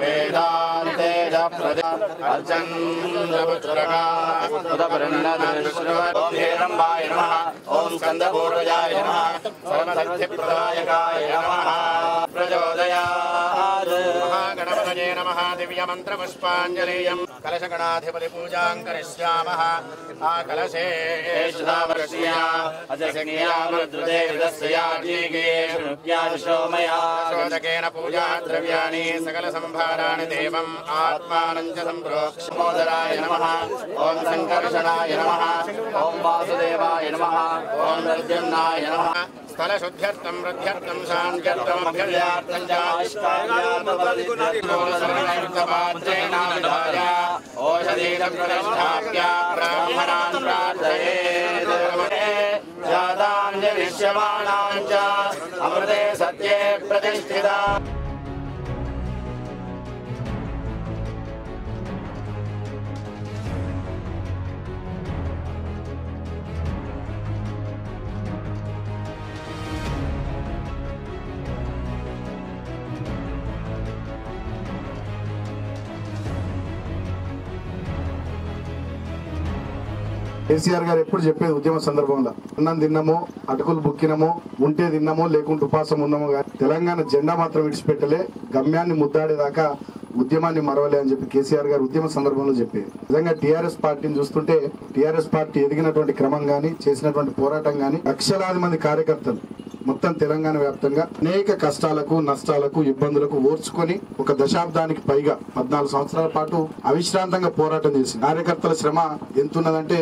वेदान्ते जर्चाश्वरम्बाय नमः ॐ स्कन्दपूर्वजाय नमः। सर्वसत्यप्रदायकाय नमः। प्रचोदय नमः दिव्यमन्त्रपुष्पाञ्जलेयम्। कलशगणाधिपतिपूजाम् करिष्यामः पूजा द्रव्याणि सकलसम्भाराणि देवम् आत्मानम् च सम्प्रोक्षमोदराय नमः। ॐ सङ्कर्षणाय नमः। ॐ वासुदेवाय नमः। ॐ ॐनाय नमः। स्थलशुद्ध्यर्थम् वृद्ध्यर्थम् शान्त्यर्थम् औषधीरम् प्रतिष्ठाप्य ब्राह्मणान् प्रार्थये जाताम्णान् च अमृते सत्ये प्रतिष्ठिता। కేసీఆర్ గారు ఎప్పుడు చెప్పేది ఉద్యమ సందర్భంలో అన్నం తిన్నామో అటుకులు బుక్కినమో ఉంటే తిన్నామో లేకుంటే ఉపాసం ఉన్నామో కానీ తెలంగాణ జెండా మాత్రం విడిచిపెట్టలే గమ్యాన్ని ముద్దాడేదాకా ఉద్యమాన్ని మరవలే అని చెప్పి కేసీఆర్ గారు ఉద్యమ సందర్భంలో చెప్పేది. నిజంగా టీఆర్ఎస్ పార్టీని చూస్తుంటే టీఆర్ఎస్ పార్టీ ఎదిగినటువంటి క్రమం కానీ చేసినటువంటి పోరాటం కానీ లక్షలాది మంది కార్యకర్తలు మొత్తం తెలంగాణ వ్యాప్తంగా అనేక కష్టాలకు నష్టాలకు ఇబ్బందులకు ఓర్చుకొని ఒక దశాబ్దానికి పైగా పద్నాలుగు సంవత్సరాల పాటు అవిశ్రాంతంగా పోరాటం చేసి కార్యకర్తల శ్రమ ఎంతున్నదంటే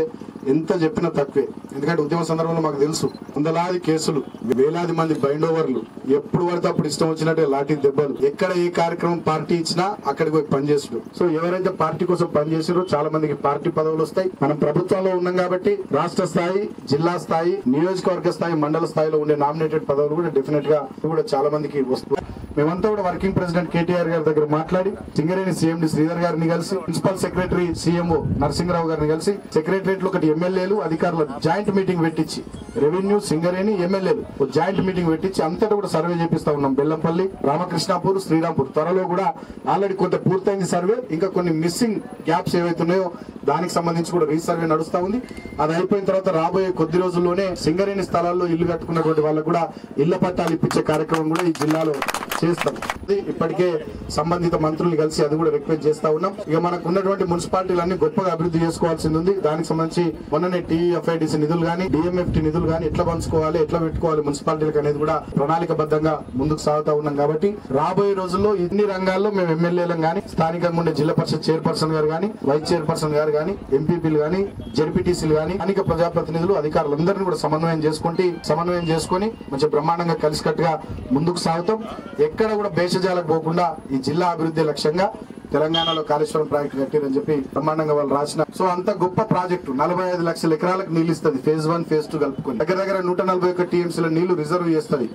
ఎంత చెప్పినా తక్కువే. ఎందుకంటే ఉద్యమ సందర్భంలో మాకు తెలుసు వందలాది కేసులు వేలాది మంది బైండ్ ఓవర్లు ఎప్పుడు పడితే అప్పుడు ఇష్టం వచ్చినట్టే లాఠీ దెబ్బలు. ఎక్కడ ఏ కార్యక్రమం పార్టీ ఇచ్చినా అక్కడికి పోయి పనిచేసాడు సో ఎవరైతే పార్టీ కోసం పనిచేసారో చాలా మందికి పార్టీ పదవులు వస్తాయి. మనం ప్రభుత్వంలో ఉన్నాం కాబట్టి రాష్ట్ర స్థాయి జిల్లా స్థాయి నియోజకవర్గ స్థాయి మండల స్థాయిలో ఉండే నామినేటెడ్ పదవులు కూడా డెఫినెట్గా కూడా చాలా మందికి వస్తుంది మేమంతా కూడా వర్కింగ్ ప్రెసిడెంట్ కేటీఆర్ గారి దగ్గర మాట్లాడి సింగరేణి సీఎండి శ్రీధర్ గారిని కలిసి ప్రిన్సిపల్ సెక్రటరీ సీఎంఓ నరసింహరావు గారిని కలిసి సెక్రటరేట్లో ఒకటి ఎమ్మెల్యేలు అధికారులు జాయింట్ మీటింగ్ పెట్టించి రెవెన్యూ సింగరేణి ఎమ్మెల్యేలు ఒక జాయింట్ మీటింగ్ పెట్టించి అంతటా కూడా సర్వే చేపిస్తా ఉన్నాం. బెల్లంపల్లి రామకృష్ణాపూర్ శ్రీరాంపూర్. త్వరలో కూడా ఆల్రెడీ కొంత పూర్తయింది సర్వే. ఇంకా కొన్ని మిస్సింగ్ గ్యాప్స్ ఏవైతున్నాయో దానికి సంబంధించి కూడా రీసర్వే నడుస్తూ ఉంది. అది అయిపోయిన తర్వాత రాబోయే కొద్ది రోజుల్లోనే సింగరేణి స్థలాల్లో ఇల్లు కట్టుకున్నటువంటి వాళ్ళకు కూడా ఇళ్ళ పట్టాలు ఇప్పించే కార్యక్రమం కూడా ఈ జిల్లాలో చేస్తాం. ఇప్పటికే సంబంధిత మంత్రులు కలిసి అది కూడా రిక్వెస్ట్ చేస్తా ఉన్నాం. ఇక మనకు ఉన్నటువంటి మున్సిపాలిటీలన్నీ గొప్పగా అభివృద్ధి చేసుకోవాల్సింది ఉంది దానికి సంబంధించి మొన్ననే టీఎఫ్ఐడిసి నిధులు కానీ డిఎంఎఫ్టి నిధులు కానీ ఎట్లా పంచుకోవాలి ఎట్లా పెట్టుకోవాలి మున్సిపాలిటీలకు అనేది కూడా ప్రణాళికబద్ధంగా ముందుకు సాగుతా ఉన్నాం కాబట్టి రాబోయే రోజుల్లో ఇన్ని రంగాల్లో మేము ఎమ్మెల్యేలం కానీ స్థానికంగా ఉండే జిల్లా పరిషత్ చైర్పర్సన్ గారు కానీ వైస్ చైర్పర్సన్ గారు కానీ ఎంపీపీలు కానీ జెడ్పీటీసీలు కానీ అనేక ప్రజాప్రతినిధులు అధికారులందరినీ కూడా సమన్వయం చేసుకుంటే సమన్వయం చేసుకొని మంచి బ్రహ్మాండంగా కలిసికట్టుగా ముందుకు సాగుతాం. ఎక్కడ కూడా భేషజాలకు పోకుండా ఈ జిల్లా అభివృద్ధి లక్ష్యంగా తెలంగాణలో కాళేశ్వరం ప్రాజెక్టు కట్టిరని చెప్పి బ్రహ్మాండంగా వాళ్ళు రాసిన. సో అంత గొప్ప ప్రాజెక్టు. నలభై ఐదు లక్షల ఎకరాలకు నీళ్ళు ఇస్తుంది. ఫేజ్ వన్ ఫేజ్ టూ కలుపుకొని. దగ్గర దగ్గర నూట నలభై ఒక్క టీఎంసీల నీళ్ళు రిజర్వ్ చేస్తుంది.